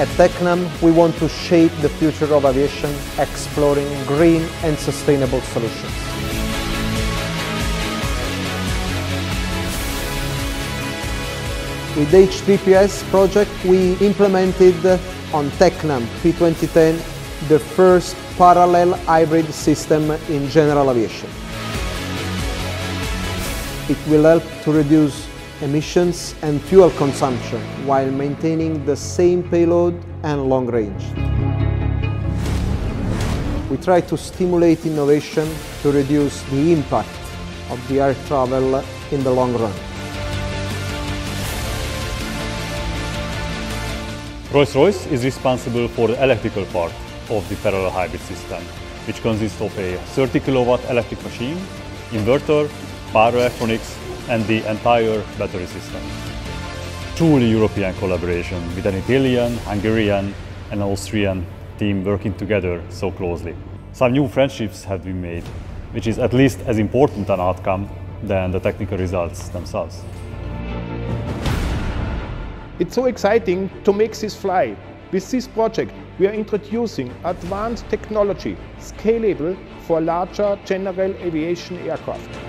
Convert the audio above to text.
At Tecnam, we want to shape the future of aviation, exploring green and sustainable solutions. With H3PS project, we implemented on Tecnam P2010 the first parallel hybrid system in general aviation. It will help to reduce emissions and fuel consumption while maintaining the same payload and long range. We try to stimulate innovation to reduce the impact of the air travel in the long run. Rolls-Royce is responsible for the electrical part of the parallel hybrid system, which consists of a 30 kilowatt electric machine, inverter, power electronics and the entire battery system. Truly European collaboration with an Italian, Hungarian and Austrian team working together so closely. Some new friendships have been made, which is at least as important an outcome than the technical results themselves. It's so exciting to make this fly. With this project, we are introducing advanced technology, scalable for larger general aviation aircraft.